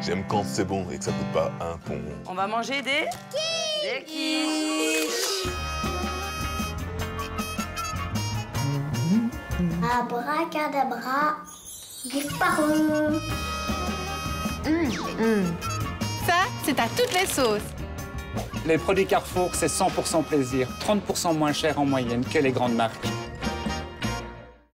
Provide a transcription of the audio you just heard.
J'aime quand c'est bon et que ça coûte pas un pont. On va manger des... Des quiches Abracadabra, des parents. Hum, hum. Ça, c'est à toutes les sauces. Les produits Carrefour, c'est 100% plaisir, 30% moins cher en moyenne que les grandes marques.